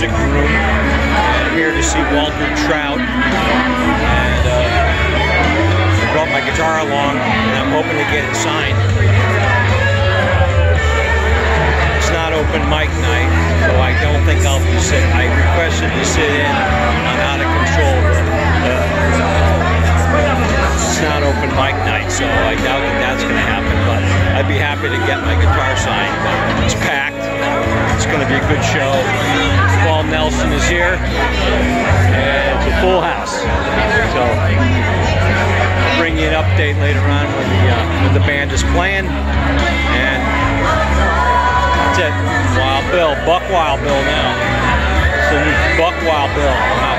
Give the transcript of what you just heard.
music room. I'm here to see Walter Trout. And uh, I brought my guitar along, and I'm hoping to get it signed. It's not open mic night, so I don't think I'll be sitting. I requested to sit in on Out of Control. Uh, it's not open mic night, so I doubt that that's going to happen. But I'd be happy to get my guitar signed. Good show. Paul Nelson is here, and it's a full house. So bring you an update later on when the uh, when the band is playing. And that's it. Wild Bill, Buck Wild Bill now. It's the new Buck Wild Bill. Wow.